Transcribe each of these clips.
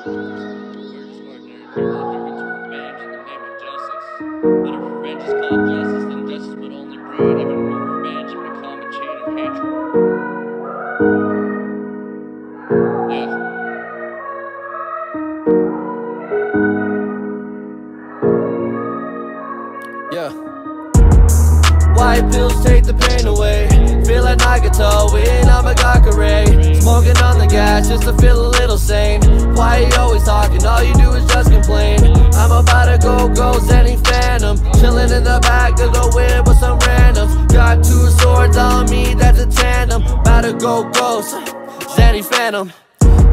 Yeah. White pills take the pain away. Feel like Nagato when Amegakure. Smoking on the gas just to feel a little sane. Why you always talking? All you do is just complain. I'm about to go ghost any phantom. Chilling in the back of the whip with some randoms. Got two swords on me, that's a tandem. About to go ghost. Xanny Phantom.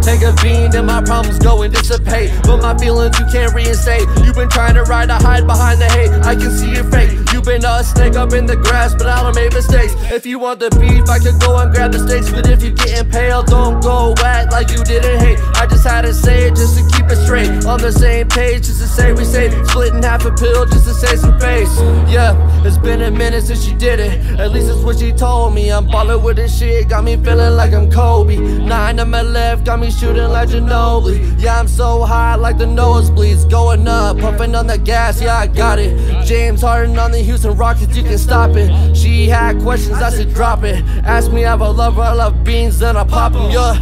Take a bean and my problems go and dissipate. But my feelings you can't reinstate. You've been trying to ride to hide behind the hate. I can see your fake You've been a snake up in the grass but I don't make mistakes. If you want the beef I could go and grab the steaks. But if you're getting pale don't go act like you didn't hate just had to say it just to keep it straight On the same page just to say we say Splitting half a pill just to save some face Yeah, it's been a minute since she did it At least that's what she told me I'm ballin' with this shit Got me feeling like I'm Kobe Nine on my left got me shooting like Ginobili. Yeah, I'm so high like the nosebleeds. Going up, pumping on the gas, yeah, I got it. James Harden on the Houston Rockets, you can stop it. She had questions, I said drop it. Ask me if I love her, I love beans, then I pop them, yeah.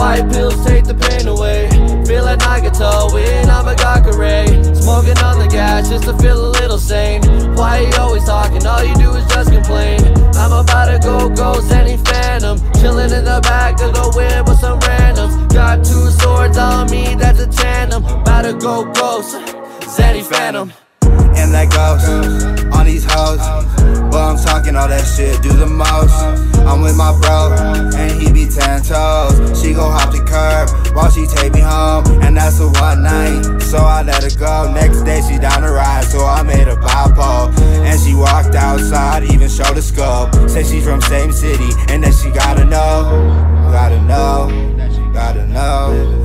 White pills take the pain away. Feel like Nagato when Amegakure. Smoking on the gas just to feel a little sane. Why you always talking? All you do is just complain. I'm about to go ghost any phantom. Chilling in the back of the whip with some randoms. Got two swords on me, that's a tandem. About to go ghost. Xanny Phantom. and that ghost go. Next day she down to ride, so I made a bipo. And she walked outside, even showed a scope. Said she's from same city, and that she gotta know, gotta know, gotta know.